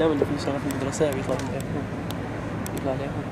ينام اللي في شغل في المدرسة بيطلع عليهم يطلع عليهم